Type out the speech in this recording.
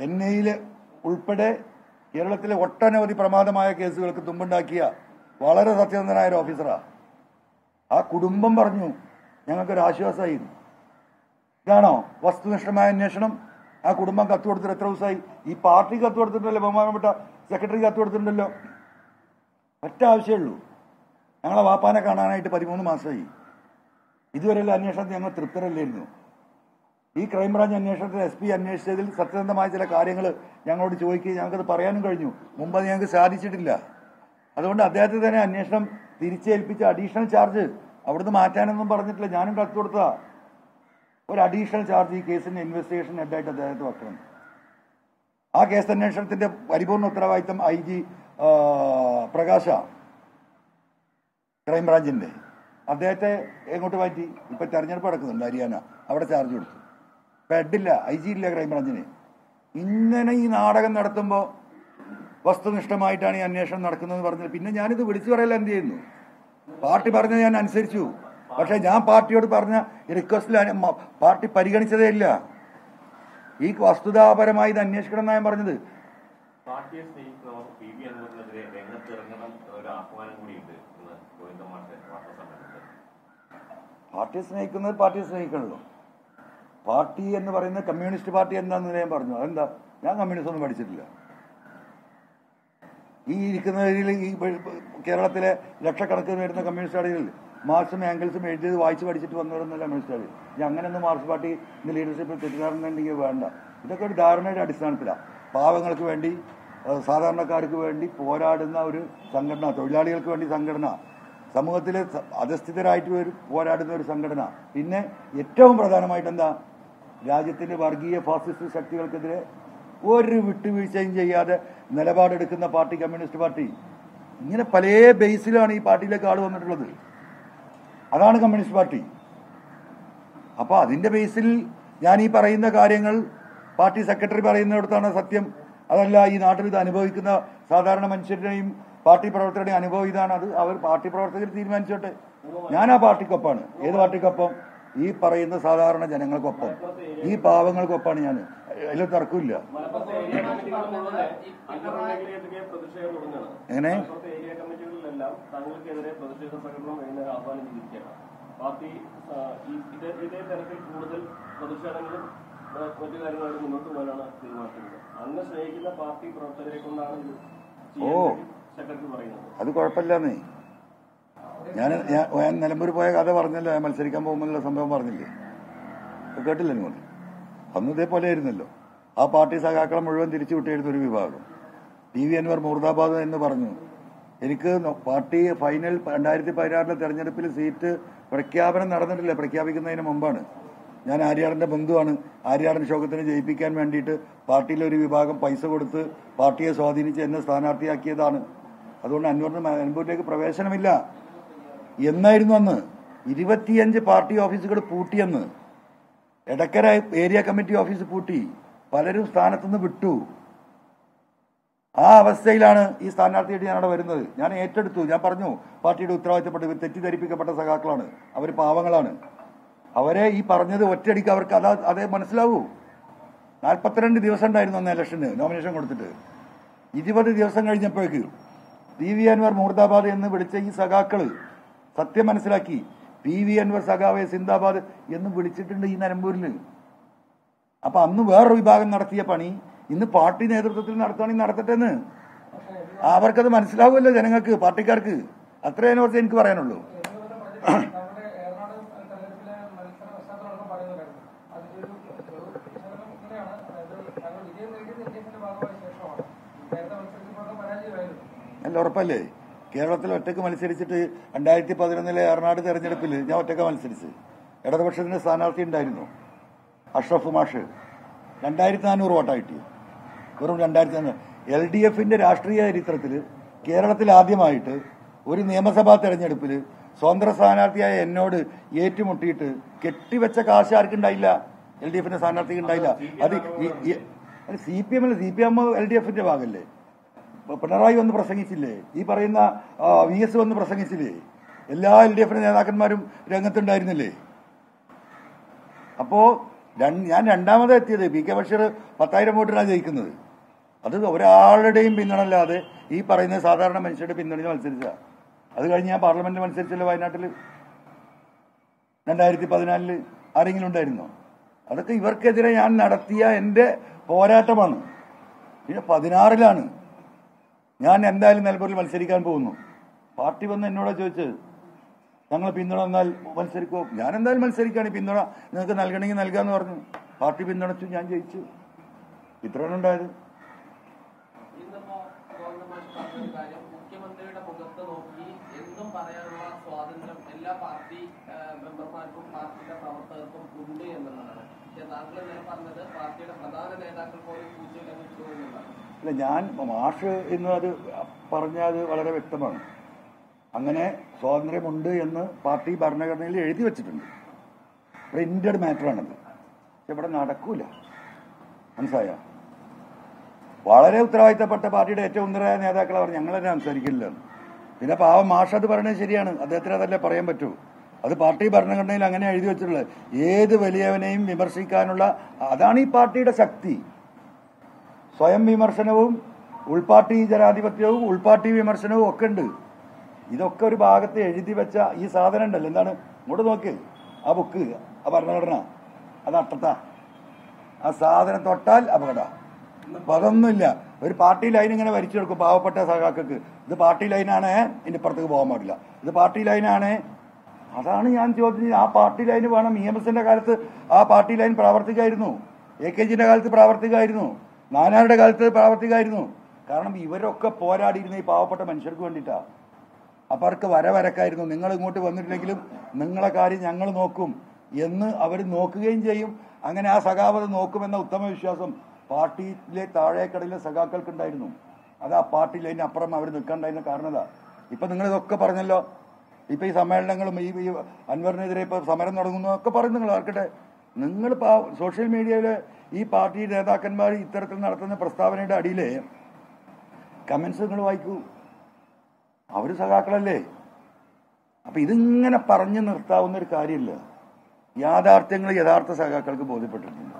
ഐയിൽ ഉൾപ്പെടെ കേരളത്തിലെ ഒട്ടനവധി പ്രമാദമായ കേസുകൾക്ക് തുമ്പുണ്ടാക്കിയ വളരെ സത്യസന്ധനായ ഒരു ഓഫീസറാണ് ആ കുടുംബം പറഞ്ഞു ഞങ്ങൾക്കൊരു ആശ്വാസമായി. ഇതാണോ? വസ്തുനിഷ്ഠമായ അന്വേഷണം. ആ കുടുംബം കത്ത് കൊടുത്തിട്ട് എത്ര ദിവസമായി? ഈ പാർട്ടി കത്ത് കൊടുത്തിട്ടുണ്ടല്ലോ ബഹുമാനപ്പെട്ട സെക്രട്ടറി കത്ത് കൊടുത്തിട്ടുണ്ടല്ലോ. ഒറ്റ ആവശ്യമേ ഉള്ളൂ. ഞങ്ങളെ വാപ്പാനെ കാണാനായിട്ട് പതിമൂന്ന് മാസമായി. ഇതുവരെയുള്ള അന്വേഷണത്തിൽ ഞങ്ങൾ തൃപ്തരല്ലായിരുന്നു. ഈ ക്രൈംബ്രാഞ്ച് അന്വേഷണത്തിൽ എസ് പി അന്വേഷിച്ചതിൽ സത്യസന്ധമായ ചില കാര്യങ്ങൾ ഞങ്ങളോട് ചോദിക്കുകയും ഞങ്ങൾക്കത് പറയാനും കഴിഞ്ഞു. മുമ്പ് അത് ഞങ്ങൾക്ക് സാധിച്ചിട്ടില്ല. അതുകൊണ്ട് അദ്ദേഹത്തെ തന്നെ അന്വേഷണം തിരിച്ചേൽപ്പിച്ച അഡീഷണൽ ചാർജ് അവിടുന്ന് മാറ്റാനൊന്നും പറഞ്ഞിട്ടില്ല. ഞാനും കത്ത് കൊടുത്താ ഒരു അഡീഷണൽ ചാർജ് ഈ കേസിന്റെ ഇൻവെസ്റ്റിഗേഷൻ ഹെഡായിട്ട് അദ്ദേഹത്തെ വെക്കണം. ആ കേസ് അന്വേഷണത്തിന്റെ പരിപൂർണ ഉത്തരവാദിത്തം ഐ ജി പ്രകാശ ക്രൈംബ്രാഞ്ചിന്റെ. അദ്ദേഹത്തെ എങ്ങോട്ട് മാറ്റി? ഇപ്പൊ തെരഞ്ഞെടുപ്പ് നടക്കുന്നുണ്ട് ഹരിയാന. അവിടെ ചാർജ് കൊടുത്തു. ഇപ്പൊ ഹെഡില്ല ഐ ജി ഇല്ല ക്രൈംബ്രാഞ്ചിന്. ഇങ്ങനെ ഈ നാടകം നടത്തുമ്പോൾ വസ്തുനിഷ്ഠമായിട്ടാണ് ഈ അന്വേഷണം നടക്കുന്നത് പറഞ്ഞത്. പിന്നെ ഞാനിത് വിളിച്ചു പറയല എന്ത് ചെയ്യുന്നു? പാർട്ടി പറഞ്ഞത് ഞാൻ അനുസരിച്ചു. പക്ഷെ ഞാൻ പാർട്ടിയോട് പറഞ്ഞ റിക്വസ്റ്റിൽ പാർട്ടി പരിഗണിച്ചതേ ഇല്ല. ഈ വസ്തുതാപരമായി ഇത് അന്വേഷിക്കണം എന്നാണ് ഞാൻ പറഞ്ഞത്. പാർട്ടിയെ സ്നേഹിക്കുന്നവർ പി. വി അൻവറിനെതിരെ രംഗത്തിറങ്ങണം ഒരു ആഹ്വാനം കൂടിയുണ്ട് വാർത്താ സമ്മേളനത്തിൽ. പാർട്ടിയെ സ്നേഹിക്കുന്നത് പാർട്ടിയെ സ്നേഹിക്കണല്ലോ. പാർട്ടി എന്ന് പറയുന്നത് കമ്മ്യൂണിസ്റ്റ് പാർട്ടി എന്താണെന്ന് ഞാൻ പറഞ്ഞു. അതെന്താ? ഞാൻ കമ്മ്യൂണിസ്റ്റ് ഒന്നും പഠിച്ചിട്ടില്ല. ഈ ഇരിക്കുന്നതിൽ ഈ കേരളത്തിലെ ലക്ഷക്കണക്കിന് വരുന്ന കമ്മ്യൂണിസ്റ്റ് പാർട്ടികളിൽ മാർക്സും ആംഗിൾസും എഴുതിയത് വായിച്ച് പഠിച്ചിട്ട് വന്നവരൊന്നും കമ്മ്യൂണിസ്റ്റ് പാർട്ടി. ഇനി അങ്ങനെയൊന്നും മാർക്സ് പാർട്ടി ഇന്ന് ലീഡർഷിപ്പിൽ തെറ്റിദ്ധാരണുണ്ടെങ്കിൽ വേണ്ട. ഇതൊക്കെ ഒരു ധാരണയുടെ അടിസ്ഥാനത്തിലാണ് പാവങ്ങൾക്ക് വേണ്ടി സാധാരണക്കാർക്ക് വേണ്ടി പോരാടുന്ന ഒരു സംഘടന തൊഴിലാളികൾക്ക് വേണ്ടി സംഘടന. സമൂഹത്തിലെ സ- അധസ്ഥിതരായിട്ട് പോരാടുന്ന ഒരു സംഘടന. പിന്നെ ഏറ്റവും പ്രധാനമായിട്ട് എന്താ? രാജ്യത്തിന്റെ വർഗീയ ഫാസിസ്റ്റ് ശക്തികൾക്കെതിരെ ഒരു വിട്ടുവീഴ്ചയും ചെയ്യാതെ നിലപാടെടുക്കുന്ന പാർട്ടി കമ്മ്യൂണിസ്റ്റ് പാർട്ടി. ഇങ്ങനെ പല ബേസിലാണ് ഈ പാർട്ടിയിലേക്ക് ആൾ വന്നിട്ടുള്ളത്. അതാണ് കമ്മ്യൂണിസ്റ്റ് പാർട്ടി. അപ്പൊ അതിന്റെ ബേസിൽ ഞാൻ ഈ പറയുന്ന കാര്യങ്ങൾ പാർട്ടി സെക്രട്ടറി പറയുന്നിടത്താണ് സത്യം. അതല്ല ഈ നാട്ടിൽ ഇത് അനുഭവിക്കുന്ന സാധാരണ മനുഷ്യരുടെയും പാർട്ടി പ്രവർത്തകരുടെ അനുഭവം ഇതാണ്. അത് അവർ പാർട്ടി പ്രവർത്തകർ തീരുമാനിച്ചോട്ടെ. ഞാൻ ആ പാർട്ടിക്കൊപ്പാണ് ഏത് പാർട്ടിക്കൊപ്പം? ഈ പറയുന്ന സാധാരണ ജനങ്ങൾക്കൊപ്പം. ഈ പാവങ്ങൾക്കൊപ്പാണ് ഞാൻ. അതിൽ തർക്കമില്ല. എങ്ങനെ? ഓ. അത് കുഴപ്പമില്ലെന്നേ ഞാൻ ഞാൻ നിലമ്പൂർ പോയ കഥ പറഞ്ഞല്ലോ. ഞാൻ മത്സരിക്കാൻ പോകുമ്പോഴുള്ള സംഭവം പറഞ്ഞില്ലേ? കേട്ടില്ല നിങ്ങൾ അന്ന് ഇതേപോലെ ആയിരുന്നല്ലോ. ആ പാർട്ടി സഖാക്കളെ മുഴുവൻ തിരിച്ചു വിട്ടിരുന്ന ഒരു വിഭാഗം. ടി വി അൻവർ മുർദാബാദ് എന്ന് പറഞ്ഞു. എനിക്ക് പാർട്ടി ഫൈനൽ രണ്ടായിരത്തി പതിനാറിലെ തെരഞ്ഞെടുപ്പിൽ സീറ്റ് പ്രഖ്യാപനം നടന്നിട്ടില്ല. പ്രഖ്യാപിക്കുന്നതിന് മുമ്പാണ്. ഞാൻ ആര്യാടന്റെ ബന്ധുവാണ്. ആര്യാടൻ ശോകത്തിനെ ജയിപ്പിക്കാൻ വേണ്ടിയിട്ട് പാർട്ടിയിലെ ഒരു വിഭാഗം പൈസ കൊടുത്ത് പാർട്ടിയെ സ്വാധീനിച്ച് എന്നെ സ്ഥാനാർത്ഥിയാക്കിയതാണ്. അതുകൊണ്ട് അൻവറിന് നിലമ്പൂരിലേക്ക് പ്രവേശനമില്ല. എന്നായിരുന്നു അന്ന് ഇരുപത്തിയഞ്ച് പാർട്ടി ഓഫീസുകൾ പൂട്ടിയെന്ന്. എടക്കര ഏരിയ കമ്മിറ്റി ഓഫീസ് പൂട്ടി. പലരും സ്ഥാനത്തുനിന്ന് വിട്ടു. ആ അവസ്ഥയിലാണ് ഈ സ്ഥാനാർത്ഥിയായിട്ട് ഞാനവിടെ വരുന്നത്. ഞാൻ ഏറ്റെടുത്തു. ഞാൻ പറഞ്ഞു പാർട്ടിയുടെ ഉത്തരവാദിത്തപ്പെട്ട തെറ്റിദ്ധരിപ്പിക്കപ്പെട്ട സഖാക്കളാണ്. അവർ പാവങ്ങളാണ്. അവരെ ഈ പറഞ്ഞത് ഒറ്റയടിക്ക് അവർക്ക് അതാ അതേ മനസ്സിലാവൂ. നാൽപ്പത്തിരണ്ട് ദിവസം ഉണ്ടായിരുന്നു അന്ന് ഇലക്ഷന് നോമിനേഷൻ കൊടുത്തിട്ട്. ഇരുപത് ദിവസം കഴിഞ്ഞപ്പോഴേക്ക് പി വി അൻവർ മൂർദാബാദ് എന്ന് വിളിച്ച ഈ സഖാക്കൾ സത്യം മനസ്സിലാക്കി. പി വി അൻവർ സഖാവെ സിന്ദാബാദ് എന്ന് വിളിച്ചിട്ടുണ്ട് ഈ നിലമ്പൂരിൽ അപ്പൊ അന്ന് വേറൊരു വിഭാഗം നടത്തിയ പണി. ഇന്ന് പാർട്ടി നേതൃത്വത്തിൽ നടത്തുകയാണെങ്കിൽ നടത്തട്ടെന്ന്. അവർക്കത് മനസ്സിലാവുമല്ലോ ജനങ്ങൾക്ക് പാർട്ടിക്കാർക്ക്. അത്രയും കുറച്ച് എനിക്ക് പറയാനുള്ളൂ. നല്ല ഉറപ്പല്ലേ? കേരളത്തിൽ ഒറ്റയ്ക്ക് മത്സരിച്ചിട്ട് രണ്ടായിരത്തി പതിനൊന്നിലെ എറണാട് തെരഞ്ഞെടുപ്പിൽ ഞാൻ ഒറ്റയ്ക്ക് മത്സരിച്ച് ഇടതുപക്ഷത്തിന്റെ സ്ഥാനാർത്ഥി ഉണ്ടായിരുന്നു. അഷ്റഫ് മാഷ്. രണ്ടായിരത്തി നാനൂറ് വോട്ടാ കിട്ടി. വെറും രണ്ടായിരത്തി നാനൂറ് എൽ ഡി എഫിന്റെ രാഷ്ട്രീയ ചരിത്രത്തിൽ കേരളത്തിൽ ആദ്യമായിട്ട് ഒരു നിയമസഭാ തെരഞ്ഞെടുപ്പിൽ സ്വതന്ത്ര സ്ഥാനാർത്ഥിയായ എന്നോട് ഏറ്റുമുട്ടിയിട്ട് കെട്ടിവെച്ച കാശ് ആർക്കുണ്ടായില്ല എൽ ഡി എഫിന്റെ സ്ഥാനാർത്ഥിക്ക് ഉണ്ടായില്ല. അത് സി പി എം അല്ല. C P M L D എഫിന്റെ ഭാഗമല്ലേ പിണറായി വന്ന് പ്രസംഗിച്ചില്ലേ? ഈ പറയുന്ന വി എസ് വന്ന് പ്രസംഗിച്ചില്ലേ? എല്ലാ എൽ ഡി എഫിന്റെ നേതാക്കന്മാരും രംഗത്തുണ്ടായിരുന്നില്ലേ? അപ്പോ ഞാൻ രണ്ടാമത് എത്തിയത് പി കെ ബഷീർ പത്തായിരം വോട്ടിനാണ് ജയിക്കുന്നത്. അത് ഒരാളുടെയും പിന്തുണ അല്ലാതെ ഈ പറയുന്ന സാധാരണ മനുഷ്യരുടെ പിന്തുണയിൽ മത്സരിച്ച. അത് കഴിഞ്ഞ് ഞാൻ പാർലമെന്റിൽ മത്സരിച്ചല്ലോ വയനാട്ടിൽ. രണ്ടായിരത്തി പതിനാലിൽ ആരെങ്കിലും ഉണ്ടായിരുന്നോ? അതൊക്കെ ഇവർക്കെതിരെ ഞാൻ നടത്തിയ എന്റെ പോരാട്ടമാണ്. പിന്നെ പതിനാറിലാണ് ഞാൻ എന്തായാലും നിലമ്പൂരിൽ മത്സരിക്കാൻ പോകുന്നു. പാർട്ടി വന്ന് എന്നോട് ചോദിച്ചത്? ഞങ്ങൾ പിന്തുണ എന്നാൽ മത്സരിക്കുമോ ഞാൻ എന്തായാലും മത്സരിക്കുകയാണ് പിന്തുണ നിങ്ങൾക്ക് നൽകണമെങ്കിൽ നൽകാന്ന് പറഞ്ഞു. പാർട്ടി പിന്തുണച്ചു ഞാൻ ജയിച്ചു. ഇത്രയാണ് ഉണ്ടായത്. മുഖ്യമന്ത്രിയുടെ നോക്കി പറയാനുള്ള സ്വാതന്ത്ര്യം എല്ലാ പാർട്ടി പ്രവർത്തകർക്കും ഉണ്ട് എന്നുള്ളതാണ്. പറഞ്ഞത് പാർട്ടിയുടെ പ്രധാന നേതാക്കൾ പോലും പൂജ്യം അല്ല ഞാൻ മാഷ് എന്ന് അത് പറഞ്ഞത് വളരെ വ്യക്തമാണ്. അങ്ങനെ സ്വാതന്ത്ര്യമുണ്ട് എന്ന് പാർട്ടി ഭരണഘടനയിൽ എഴുതി വെച്ചിട്ടുണ്ട്. പ്രിന്റഡ് മാറ്ററാണത് ഇവിടെ നടക്കൂല. മനസ്സായ വളരെ ഉത്തരവാദിത്തപ്പെട്ട പാർട്ടിയുടെ ഏറ്റവും ഉന്നതരായ നേതാക്കൾ അവർ ഞങ്ങൾ തന്നെ സംസാരിക്കില്ല. പിന്നെ പാവം മാഷ് അത് പറയുന്നത് ശരിയാണ്. അദ്ദേഹത്തിന് അതല്ലേ പറയാൻ പറ്റൂ? അത് പാർട്ടി ഭരണഘടനയിൽ അങ്ങനെ എഴുതി വെച്ചിട്ടുള്ളത്. ഏത് വലിയവനെയും വിമർശിക്കാനുള്ള അതാണ് ഈ പാർട്ടിയുടെ ശക്തി. സ്വയം വിമർശനവും ഉൾപാർട്ടി ജനാധിപത്യവും ഉൾപാർട്ടി വിമർശനവും ഒക്കെ ഉണ്ട്. ഇതൊക്കെ ഒരു ഭാഗത്ത് എഴുതി വെച്ച ഈ സാധനം ഉണ്ടല്ലോ എന്താണ്? ഇങ്ങോട്ട് നോക്ക്. ആ ബുക്ക് ആ ഭരണഘടന. അത് അട്ടത്താ. ആ സാധനം തൊട്ടാൽ അപകട. അപ്പൊ അതൊന്നുമില്ല. ഒരു പാർട്ടി ലൈൻ ഇങ്ങനെ വരിച്ചു കൊടുക്കും പാവപ്പെട്ട സഖാക്കൾക്ക്. ഇത് പാർട്ടി ലൈനാണ് ഇതിന്റെ പുറത്തേക്ക് പോകാൻ പാടില്ല. ഇത് പാർട്ടി ലൈനാണ് അതാണ് ഞാൻ ചോദിച്ചത്. ആ പാർട്ടി ലൈന് വേണം. ഇ എം എസിന്റെ കാലത്ത് ആ പാർട്ടി ലൈൻ പ്രാവർത്തികമായിരുന്നു. എ കെ ജിന്റെ കാലത്ത് പ്രാവർത്തികമായിരുന്നു. നാനാരുടെ കാലത്ത് പ്രാവർത്തികമായിരുന്നു. കാരണം ഇവരൊക്കെ പോരാടിയിരുന്ന ഈ പാവപ്പെട്ട മനുഷ്യർക്ക് വേണ്ടിയിട്ടാണ് അപ്പൊ അവർക്ക് വരവരക്കായിരുന്നു നിങ്ങൾ ഇങ്ങോട്ട് വന്നിട്ടില്ലെങ്കിലും നിങ്ങളെ കാര്യം ഞങ്ങൾ നോക്കും എന്ന് അവർ നോക്കുകയും ചെയ്യും. അങ്ങനെ ആ സഖാവത് നോക്കുമെന്ന ഉത്തമ വിശ്വാസം പാർട്ടിയിലെ താഴേക്കടയിലെ സഖാക്കൾക്കുണ്ടായിരുന്നു. അത് ആ പാർട്ടി അതിനപ്പുറം അവർ നിൽക്കാണ്ടായിരുന്ന കാരണതാ. ഇപ്പം ഇതൊക്കെ പറഞ്ഞല്ലോ. ഇപ്പൊ ഈ സമ്മേളനങ്ങളും ഈ അൻവറിനെതിരെ ഇപ്പൊ സമരം തുടങ്ങുന്നു ഒക്കെ പറയുന്നു നിങ്ങൾ ആർക്കട്ടെ? നിങ്ങൾ സോഷ്യൽ മീഡിയയിൽ ഈ പാർട്ടി നേതാക്കന്മാർ ഇത്തരത്തിൽ നടത്തുന്ന പ്രസ്താവനയുടെ അടിയിലെ കമന്റ്സ് നിങ്ങൾ വായിക്കൂ. അവർ സഖാക്കളല്ലേ? അപ്പൊ ഇതിങ്ങനെ പറഞ്ഞു നിർത്താവുന്ന ഒരു കാര്യമില്ല. യാഥാർത്ഥ്യങ്ങൾ യഥാർത്ഥ സഖാക്കൾക്ക് ബോധ്യപ്പെട്ടിട്ടുണ്ട്.